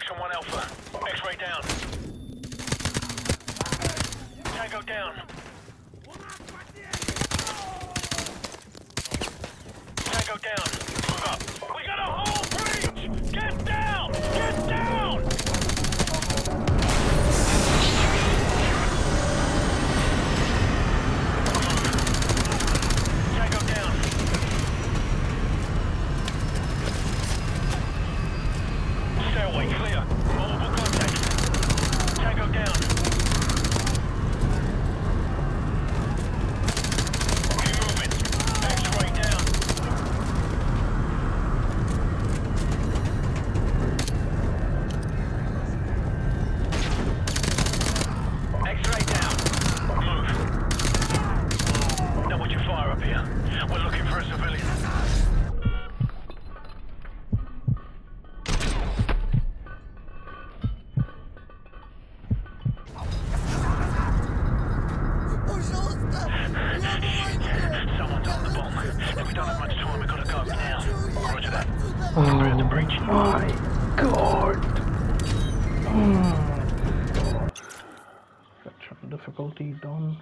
Section 1 Alpha. X-ray down. Tango down. Tango down. runway clear. gotta go Oh My God. Mm. some difficulty done.